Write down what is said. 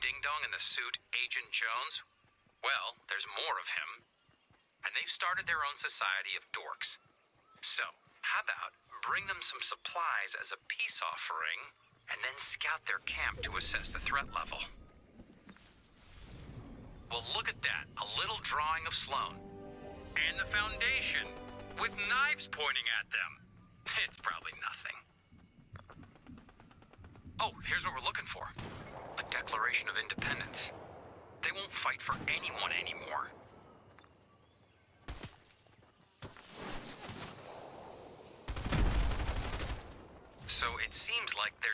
Ding Dong in the suit, Agent Jones? Well, there's more of him. And they've started their own society of dorks. So, how about bring them some supplies as a peace offering, and then scout their camp to assess the threat level? Well, look at that. A little drawing of Sloane. And the Foundation, with knives pointing at them. It's probably nothing. Oh, here's what we're looking for Declaration of Independence. They won't fight for anyone anymore. So it seems like they're